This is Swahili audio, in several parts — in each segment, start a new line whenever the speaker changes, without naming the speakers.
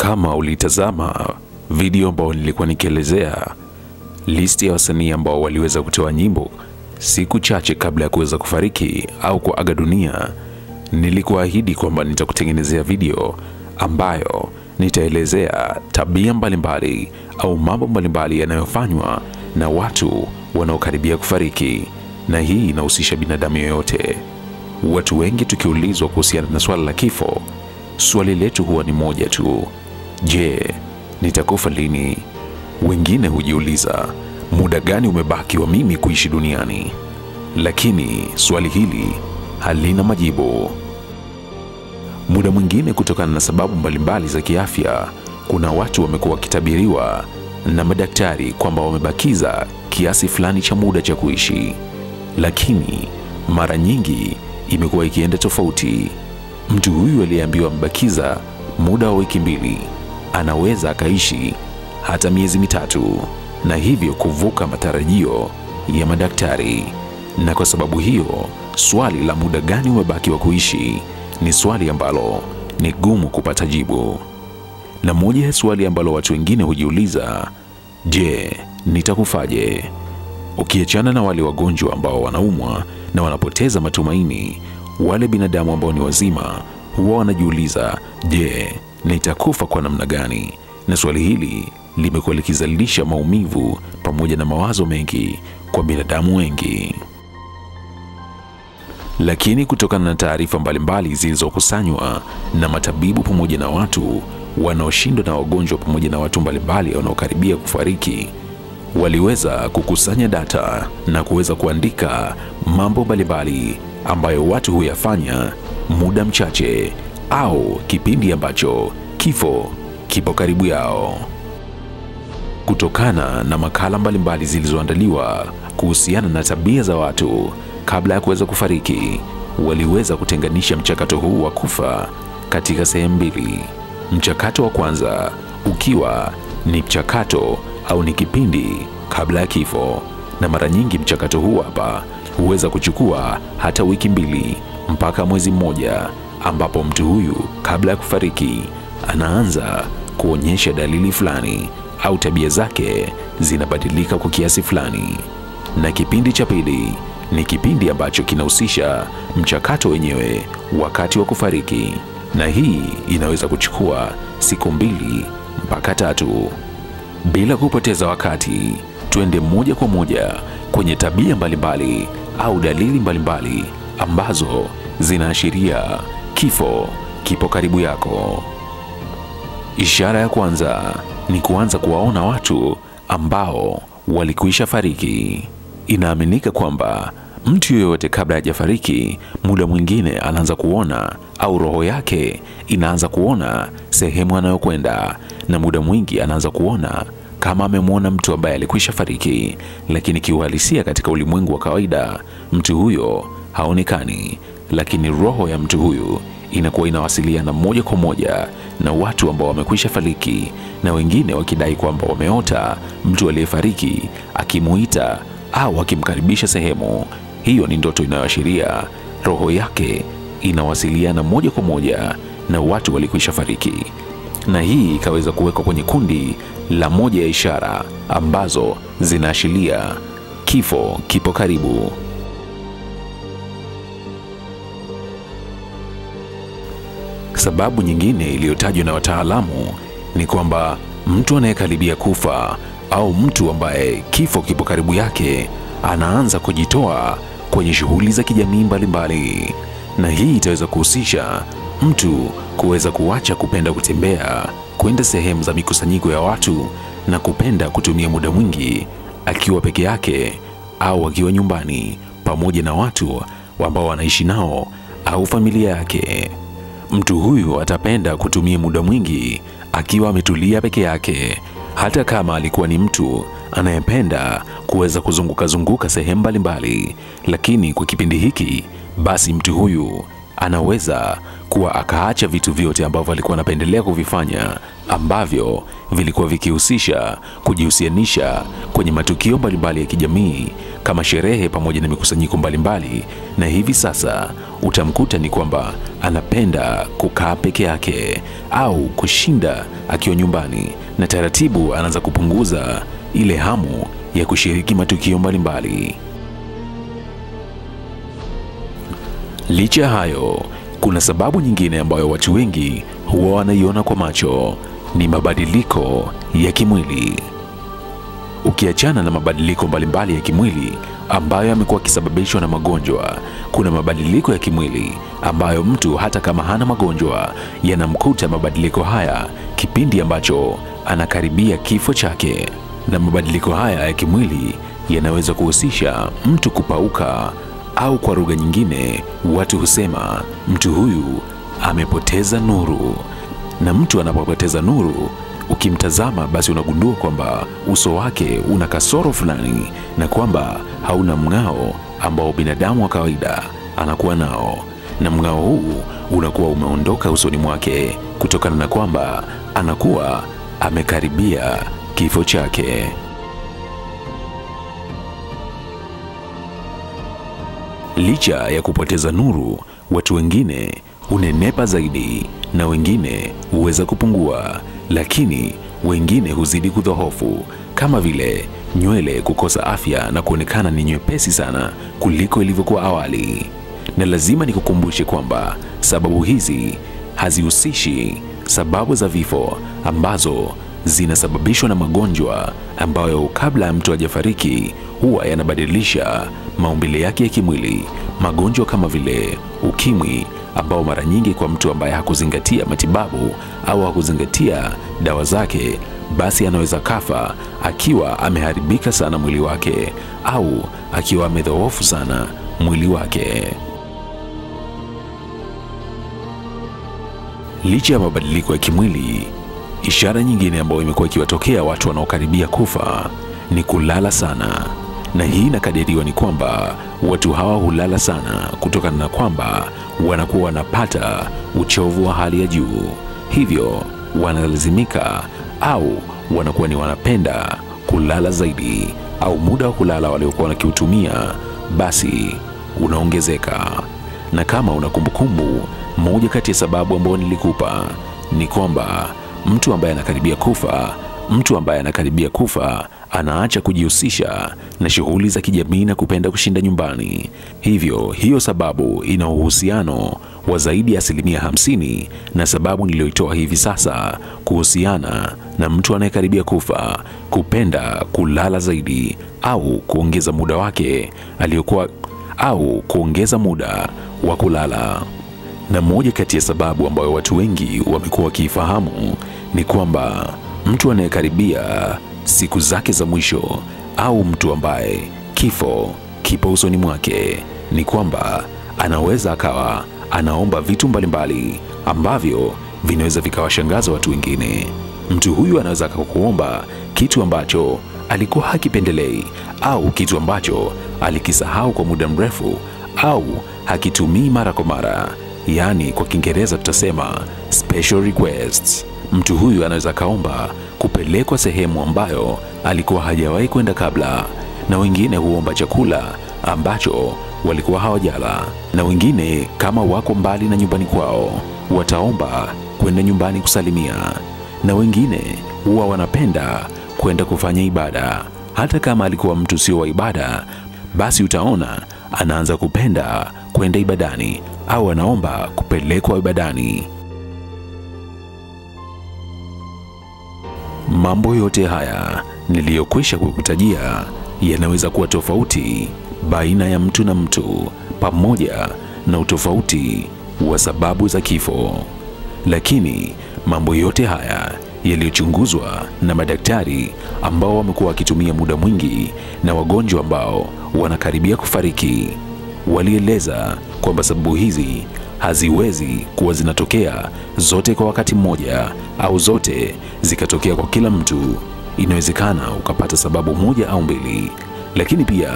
Kama ulitazama video ambayo nilikuwa nikielezea listi ya wasanii ambao waliweza kutoa nyimbo siku chache kabla ya kuweza kufariki au kuaga dunia, nilikuahidi kwamba nitakutengenezea video ambayo nitaelezea tabia mbalimbali au mambo mbalimbali yanayofanywa na watu wanaokaribia kufariki, na hii inahusisha binadamu yoyote. Watu wengi tukiulizwa kuhusiana na swala la kifo, swali letu huwa ni moja tu: je, nitakufa lini? Wengine hujiuliza muda gani umebaki wa mimi kuishi duniani, lakini swali hili halina majibu. Muda mwingine, kutokana na sababu mbalimbali za kiafya, kuna watu wamekuwa wakitabiriwa na madaktari kwamba wamebakiza kiasi fulani cha muda cha kuishi, lakini mara nyingi imekuwa ikienda tofauti. Mtu huyu aliyeambiwa amebakiza muda wa wiki mbili anaweza akaishi hata miezi mitatu na hivyo kuvuka matarajio ya madaktari. Na kwa sababu hiyo, swali la muda gani umebaki wa kuishi ni swali ambalo ni gumu kupata jibu. Na moja ya swali ambalo watu wengine hujiuliza, je, nitakufaje? Ukiachana na wale wagonjwa ambao wanaumwa na wanapoteza matumaini, wale binadamu ambao ni wazima huwa wanajiuliza, je, nitakufa kwa namna gani? Na swali hili limekuwa likizalisha maumivu pamoja na mawazo mengi kwa binadamu wengi. Lakini kutokana na taarifa mbalimbali zilizokusanywa na matabibu pamoja na watu wanaoshindwa na wagonjwa pamoja na watu mbalimbali wanaokaribia kufariki, waliweza kukusanya data na kuweza kuandika mambo mbalimbali ambayo watu huyafanya muda mchache au kipindi ambacho kifo kipo karibu yao. Kutokana na makala mbalimbali zilizoandaliwa kuhusiana na tabia za watu kabla ya kuweza kufariki, waliweza kutenganisha mchakato huu wa kufa katika sehemu mbili. Mchakato wa kwanza ukiwa ni mchakato au ni kipindi kabla ya kifo, na mara nyingi mchakato huu hapa huweza kuchukua hata wiki mbili mpaka mwezi mmoja, ambapo mtu huyu kabla ya kufariki anaanza kuonyesha dalili fulani au tabia zake zinabadilika kwa kiasi fulani. Na kipindi cha pili ni kipindi ambacho kinahusisha mchakato wenyewe wakati wa kufariki, na hii inaweza kuchukua siku mbili mpaka tatu. Bila kupoteza wakati, twende moja kwa moja kwenye tabia mbalimbali mbali, au dalili mbalimbali mbali, ambazo zinaashiria kifo kipo karibu yako. Ishara ya kwanza ni kuanza kuwaona watu ambao walikwisha fariki. Inaaminika kwamba mtu yeyote kabla hajafariki, muda mwingine anaanza kuona au roho yake inaanza kuona sehemu anayokwenda, na muda mwingi anaanza kuona kama amemwona mtu ambaye alikwisha fariki, lakini kiuhalisia, katika ulimwengu wa kawaida, mtu huyo haonekani, lakini roho ya mtu huyu inakuwa inawasiliana moja kwa moja na watu ambao wamekwisha fariki, na wengine wakidai kwamba wameota mtu aliyefariki akimuita au akimkaribisha sehemu. Hiyo ni ndoto inayoashiria roho yake inawasiliana moja kwa moja na watu walikwisha fariki, na hii ikaweza kuwekwa kwenye kundi la moja ya ishara ambazo zinaashiria kifo kipo karibu. Sababu nyingine iliyotajwa na wataalamu ni kwamba mtu anayekaribia kufa au mtu ambaye kifo kipo karibu yake anaanza kujitoa kwenye shughuli za kijamii mbalimbali, na hii itaweza kuhusisha mtu kuweza kuacha kupenda kutembea, kwenda sehemu za mikusanyiko ya watu na kupenda kutumia muda mwingi akiwa peke yake au akiwa nyumbani pamoja na watu ambao wanaishi nao au familia yake. Mtu huyu atapenda kutumia muda mwingi akiwa ametulia peke yake, hata kama alikuwa ni mtu anayependa kuweza kuzunguka zunguka sehemu mbalimbali, lakini kwa kipindi hiki basi mtu huyu anaweza kuwa akaacha vitu vyote ambavyo alikuwa anapendelea kuvifanya ambavyo vilikuwa vikihusisha kujihusianisha kwenye matukio mbalimbali ya kijamii kama sherehe pamoja na mikusanyiko mbalimbali, na hivi sasa utamkuta ni kwamba anapenda kukaa peke yake au kushinda akiwa nyumbani, na taratibu anaanza kupunguza ile hamu ya kushiriki matukio mbalimbali. Licha ya hayo, kuna sababu nyingine ambayo watu wengi huwa wanaiona kwa macho, ni mabadiliko ya kimwili. Ukiachana na mabadiliko mbalimbali ya kimwili ambayo yamekuwa kisababishwa na magonjwa, kuna mabadiliko ya kimwili ambayo mtu hata kama hana magonjwa yanamkuta mabadiliko haya kipindi ambacho anakaribia kifo chake, na mabadiliko haya ya kimwili yanaweza kuhusisha mtu kupauka au kwa lugha nyingine watu husema mtu huyu amepoteza nuru. Na mtu anapopoteza nuru, ukimtazama basi unagundua kwamba uso wake una kasoro fulani na kwamba hauna mng'ao ambao binadamu wa kawaida anakuwa nao, na mng'ao huu unakuwa umeondoka usoni mwake kutokana na kwamba anakuwa amekaribia kifo chake. Licha ya kupoteza nuru, watu wengine hunenepa zaidi na wengine huweza kupungua, lakini wengine huzidi kudhohofu, kama vile nywele kukosa afya na kuonekana ni nyepesi sana kuliko ilivyokuwa awali. Na lazima nikukumbushe kwamba sababu hizi hazihusishi sababu za vifo ambazo zinasababishwa na magonjwa ambayo kabla ya mtu hajafariki huwa yanabadilisha maumbile yake ya kimwili. Magonjwa kama vile ukimwi ambao mara nyingi kwa mtu ambaye hakuzingatia matibabu au hakuzingatia dawa zake, basi anaweza kafa akiwa ameharibika sana mwili wake au akiwa amedhoofu sana mwili wake. Licha ya mabadiliko ya kimwili, ishara nyingine ambayo imekuwa ikiwatokea watu wanaokaribia kufa ni kulala sana, na hii inakadiriwa ni kwamba watu hawa hulala sana kutokana na kwamba wanakuwa wanapata uchovu wa hali ya juu, hivyo wanalazimika au wanakuwa ni wanapenda kulala zaidi, au muda wa kulala waliokuwa wanakiutumia basi unaongezeka. Na kama una kumbukumbu, moja kati ya sababu ambayo nilikupa ni kwamba mtu ambaye anakaribia kufa, mtu ambaye anakaribia kufa anaacha kujihusisha na shughuli za kijamii na kupenda kushinda nyumbani. Hivyo hiyo sababu ina uhusiano wa zaidi ya asilimia hamsini na sababu niliyoitoa hivi sasa kuhusiana na mtu anayekaribia kufa kupenda kulala zaidi au kuongeza muda wake aliyokuwa au kuongeza muda wa kulala. Na moja kati ya sababu ambayo watu wengi wamekuwa wakiifahamu ni kwamba mtu anayekaribia siku zake za mwisho au mtu ambaye kifo kipo usoni mwake ni kwamba anaweza akawa anaomba vitu mbalimbali ambavyo vinaweza vikawashangaza watu wengine. Mtu huyu anaweza akakuomba kitu ambacho alikuwa hakipendelei au kitu ambacho alikisahau kwa muda mrefu au hakitumii mara kwa mara, yaani kwa Kiingereza tutasema special requests. Mtu huyu anaweza kaomba kupelekwa sehemu ambayo alikuwa hajawahi kwenda kabla, na wengine huomba chakula ambacho walikuwa hawajala, na wengine kama wako mbali na nyumbani kwao wataomba kwenda nyumbani kusalimia, na wengine huwa wanapenda kwenda kufanya ibada. Hata kama alikuwa mtu sio wa ibada, basi utaona anaanza kupenda kwenda ibadani au anaomba kupelekwa ibadani. Mambo yote haya niliyokwisha kukutajia yanaweza kuwa tofauti baina ya mtu na mtu, pamoja na utofauti wa sababu za kifo. Lakini mambo yote haya yaliyochunguzwa na madaktari ambao wamekuwa wakitumia muda mwingi na wagonjwa ambao wanakaribia kufariki, walieleza kwamba sababu hizi haziwezi kuwa zinatokea zote kwa wakati mmoja au zote zikatokea kwa kila mtu. Inawezekana ukapata sababu moja au mbili, lakini pia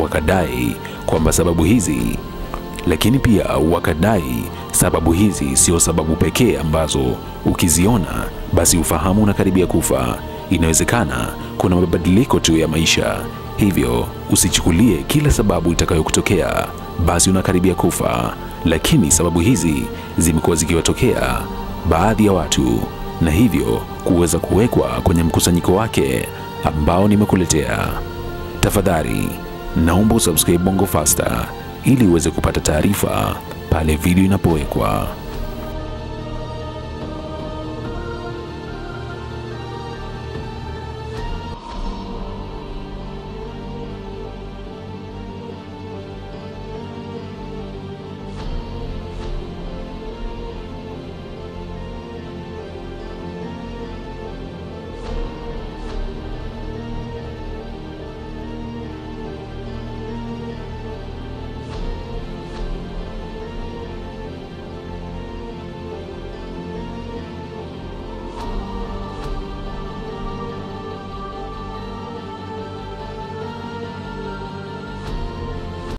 wakadai kwamba sababu hizi lakini pia wakadai sababu hizi sio sababu pekee ambazo ukiziona basi ufahamu unakaribia kufa. Inawezekana kuna mabadiliko tu ya maisha, hivyo usichukulie kila sababu itakayokutokea basi unakaribia kufa. Lakini sababu hizi zimekuwa zikiwatokea baadhi ya watu na hivyo kuweza kuwekwa kwenye mkusanyiko wake ambao nimekuletea. Tafadhali naomba usubscribe Bongo Faster ili uweze kupata taarifa pale video inapowekwa.